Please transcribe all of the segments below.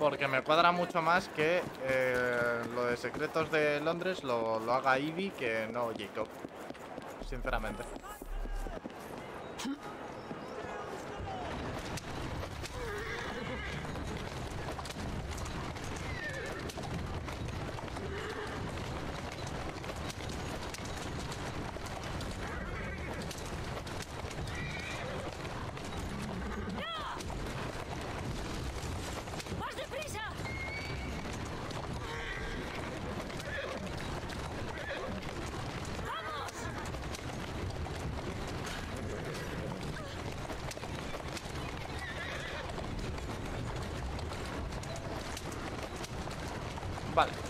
Porque me cuadra mucho más que eh, lo de secretos de Londres lo, lo haga Ivy que no Jacob. Sinceramente. Vale. ¡Vamos!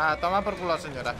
Ah, toma por culo, señora.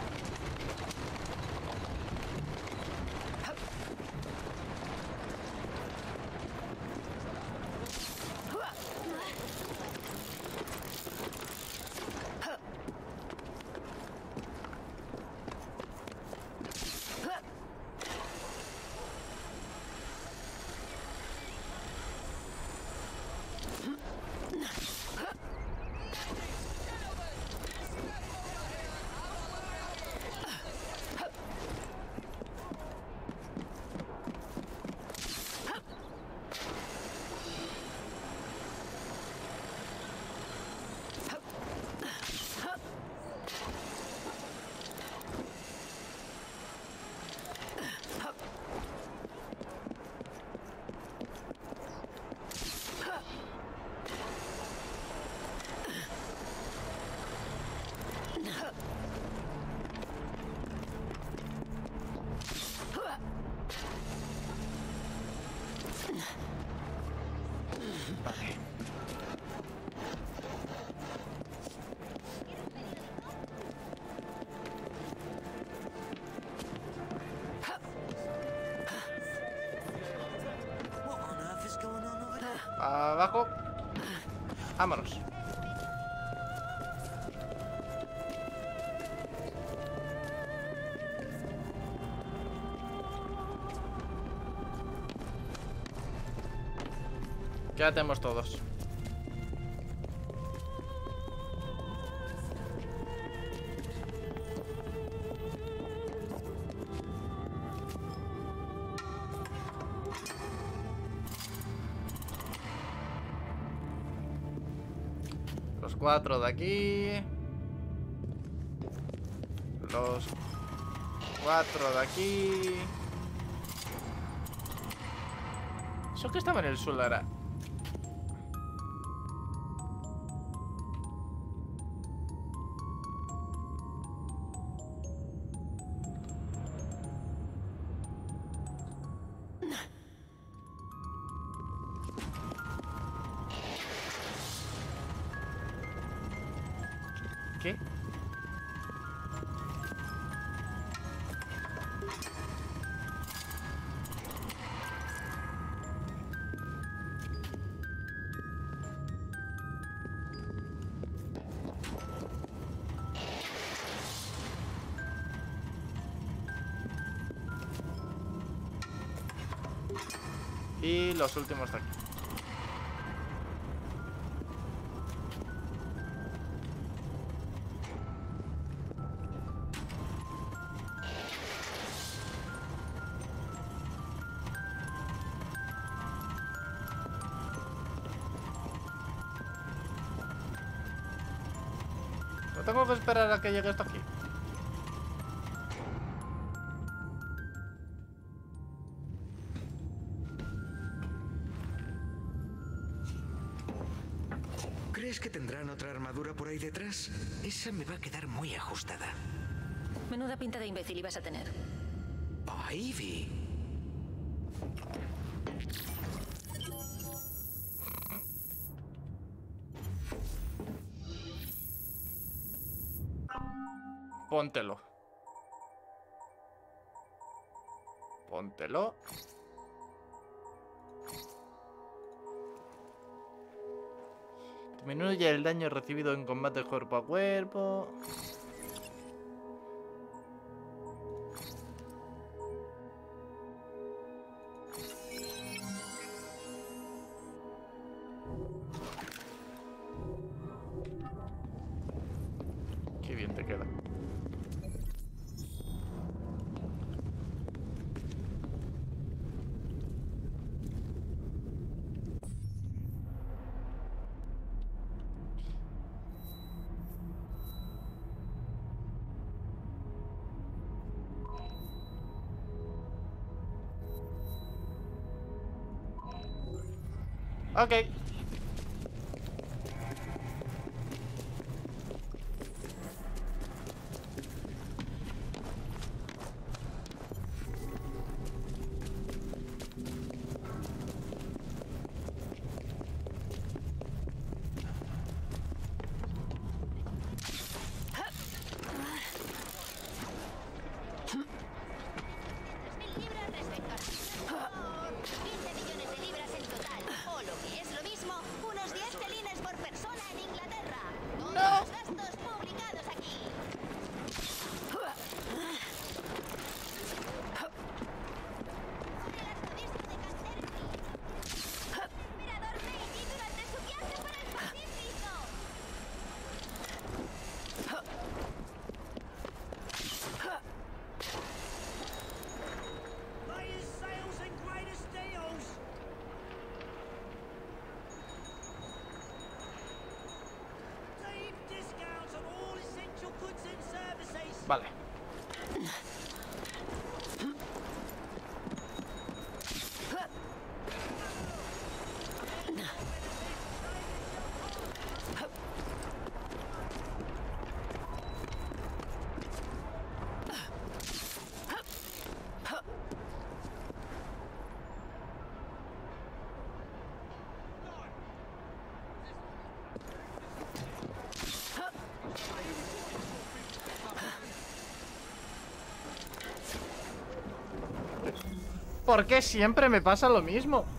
There? Abajo. Vámonos. Ya tenemos todos. Los cuatro de aquí. Los cuatro de aquí. ¿Eso que estaba en el suelo era? ¿Qué? Y los últimos de aquí. tengo que esperar a que llegue hasta aquí. ¿Crees que tendrán otra armadura por ahí detrás? Esa me va a quedar muy ajustada. Menuda pinta de imbécil ibas a tener. Oh, Ivy. Póntelo. Póntelo. Disminuye el daño recibido en combate cuerpo a cuerpo. Okay. ¿Por qué siempre me pasa lo mismo?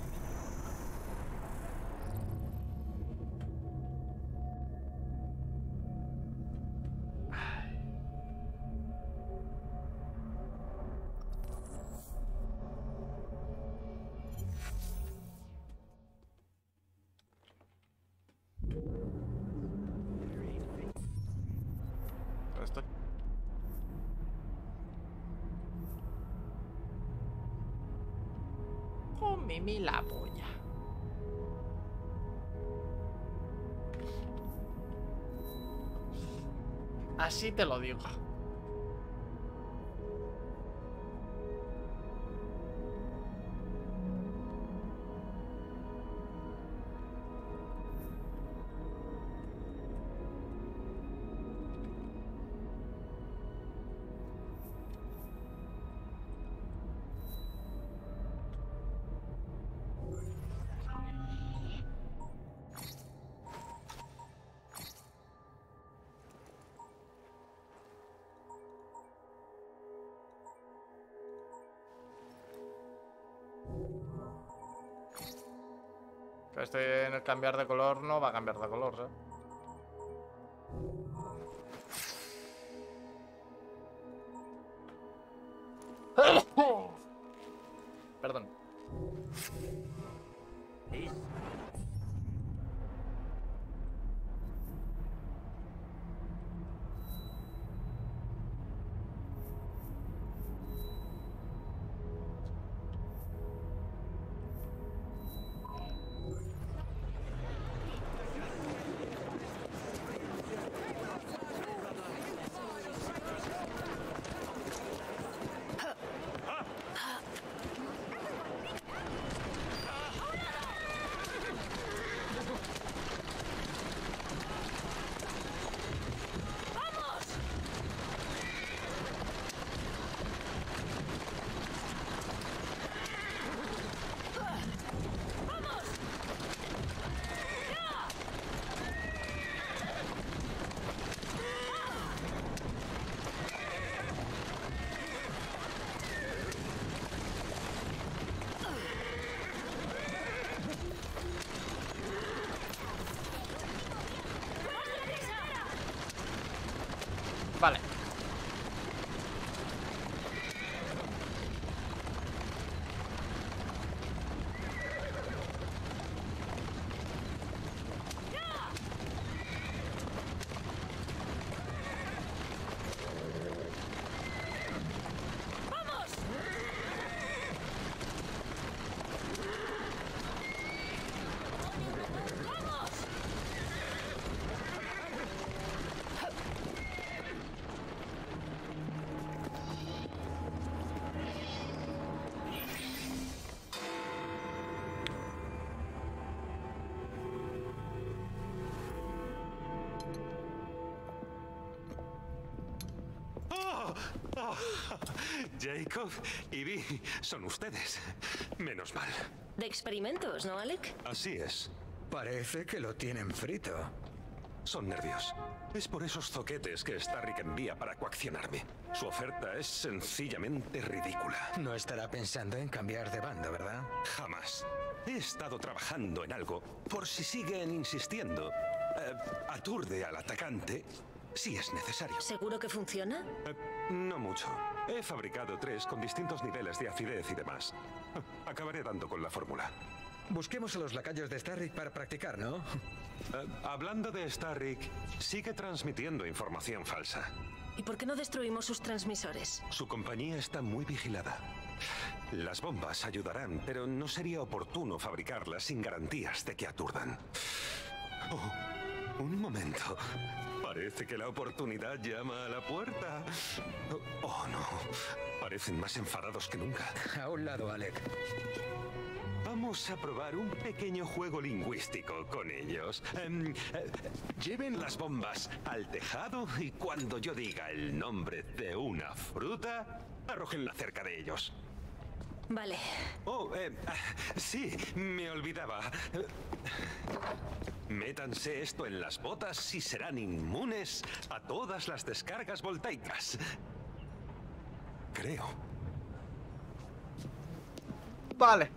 Meme la polla. Así te lo digo. Pero este en el cambiar de color no va a cambiar de color, ¿eh? Jacob y Vi son ustedes. Menos mal. De experimentos, ¿no, Alec? Así es. Parece que lo tienen frito. Son nervios. Es por esos zoquetes que Starrick envía para coaccionarme. Su oferta es sencillamente ridícula. No estará pensando en cambiar de bando, ¿verdad? Jamás. He estado trabajando en algo por si siguen insistiendo. Eh, aturde al atacante si es necesario. ¿Seguro que funciona? Eh, no mucho. He fabricado tres con distintos niveles de acidez y demás. Acabaré dando con la fórmula. Busquemos a los lacayos de Starrick para practicar, ¿no? Eh, hablando de Starrick, sigue transmitiendo información falsa. ¿Y por qué no destruimos sus transmisores? Su compañía está muy vigilada. Las bombas ayudarán, pero no sería oportuno fabricarlas sin garantías de que aturdan. Oh, un momento. Parece que la oportunidad llama a la puerta. Oh, no. Parecen más enfadados que nunca. A un lado, Alec. Vamos a probar un pequeño juego lingüístico con ellos. Em, eh, lleven las bombas al tejado y cuando yo diga el nombre de una fruta, arrójenla cerca de ellos. Vale. Oh, eh, ah, sí, me olvidaba. Métanse esto en las botas y serán inmunes a todas las descargas voltaicas. Creo. Vale.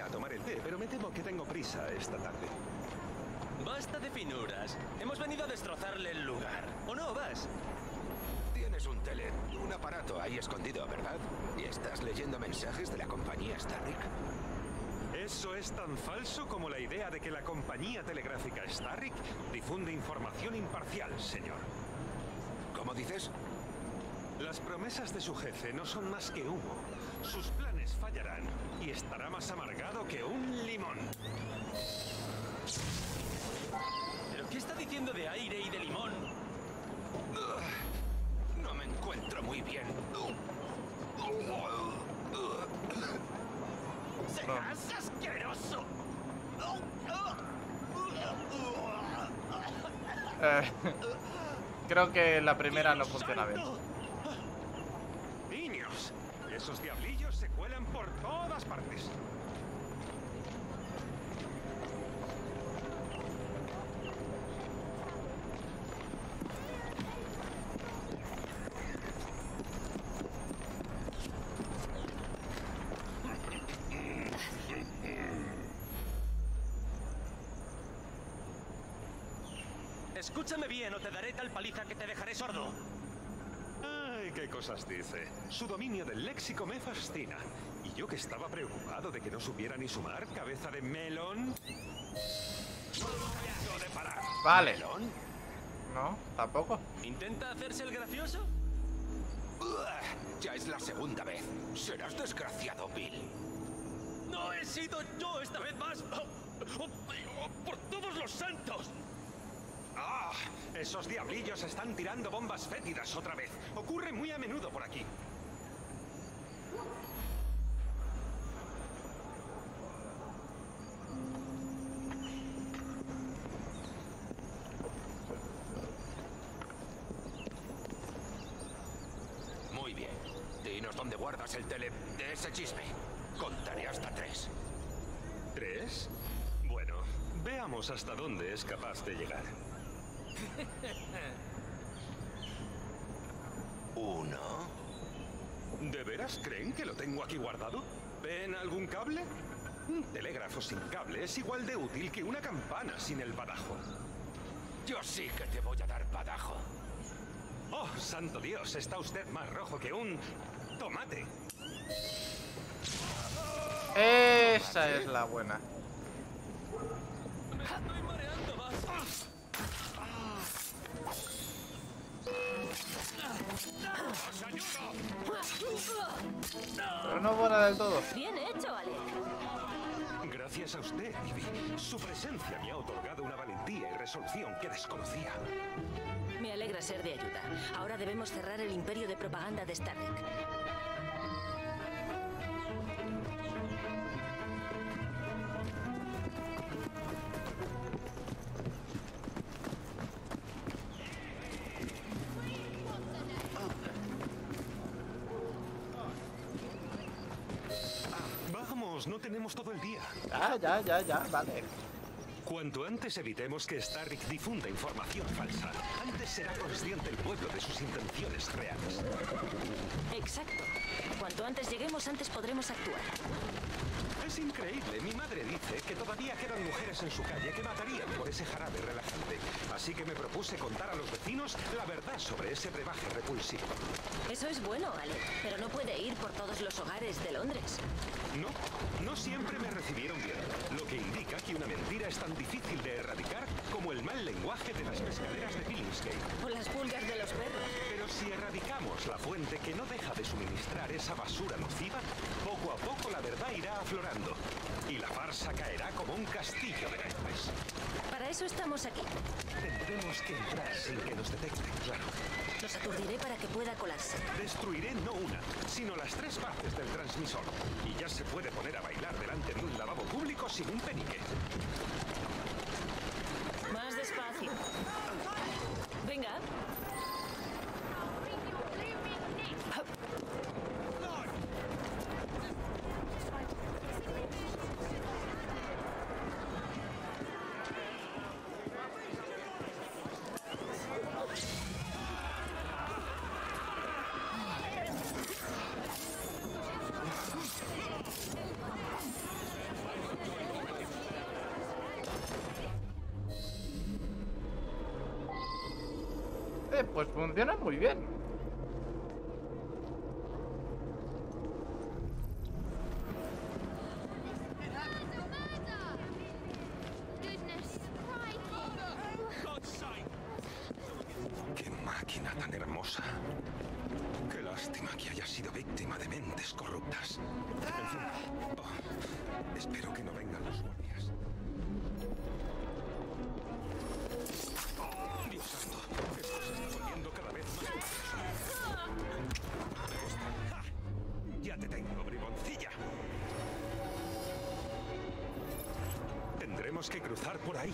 A tomar el té, pero me temo que tengo prisa esta tarde. Basta de finuras. Hemos venido a destrozarle el lugar. ¿O no, Vas? Tienes un tele, un aparato ahí escondido, ¿verdad? ¿Y estás leyendo mensajes de la compañía Starrick? Eso es tan falso como la idea de que la compañía telegráfica Starrick difunde información imparcial, señor. ¿Cómo dices? Las promesas de su jefe no son más que humo. Sus planes fallarán y estará más amargado que un limón. ¿Pero qué está diciendo de aire y de limón? No me encuentro muy bien. ¡Serás asqueroso! Eh, creo que la primera no funciona bien. Esos diablillos se cuelan por todas partes. Escúchame bien o te daré tal paliza que te dejaré sordo. Cosas dice. Su dominio del léxico me fascina. Y yo que estaba preocupado de que no supiera ni sumar, cabeza de melón. Dejo de parar. Vale. ¿Melón? No, tampoco. ¿Intenta hacerse el gracioso? Ya es la segunda vez. Serás desgraciado, Bill. ¡No he sido yo esta vez más! ¡Oh, oh, ¡Por todos los santos! ¡Ah! Esos diablillos están tirando bombas fétidas otra vez. Ocurre muy a menudo por aquí. Muy bien. Dinos dónde guardas el tele de ese chisme. Contaré hasta tres. ¿Tres? Bueno, veamos hasta dónde es capaz de llegar. Uno. ¿De veras creen que lo tengo aquí guardado? ¿Ven algún cable? Un telégrafo sin cable es igual de útil que una campana sin el badajo. Yo sí que te voy a dar badajo. ¡Oh, santo Dios! Está usted más rojo que un tomate. Esa es la buena. ¡Me estoy Pero no buena del todo. Bien hecho, Alec. Gracias a usted, Ivy. Su presencia me ha otorgado una valentía y resolución que desconocía. Me alegra ser de ayuda. Ahora debemos cerrar el imperio de propaganda de Starrick. Ya, ya, ya, vale. Cuanto antes evitemos que Starrick difunda información falsa, antes será consciente el pueblo de sus intenciones reales. Exacto. Cuanto antes lleguemos, antes podremos actuar. Es increíble. Mi madre dice que todavía quedan mujeres en su calle que matarían por ese jarabe relajante. Así que me propuse contar a los vecinos la verdad sobre ese brebaje repulsivo. Eso es bueno, Alec. Pero no puede ir por todos los hogares de Londres. No, no siempre me recibieron bien, lo que indica que una mentira es tan difícil de erradicar como el mal lenguaje de las pescaderas de Billingsgate. O las pulgas de los perros. Pero si erradicamos la fuente que no deja de suministrar esa basura nociva, poco la verdad irá aflorando y la farsa caerá como un castillo de naipes. Para eso estamos aquí. Tendremos que entrar sin que nos detecten, claro. Los aturdiré para que pueda colarse. Destruiré no una, sino las tres partes del transmisor. Y ya se puede poner a bailar delante de un lavabo público sin un penique. Pues funciona muy bien. ¡Qué máquina tan hermosa! ¡Qué lástima que haya sido víctima de mentes corruptas! En fin, oh, espero que no vengan los Por ahí.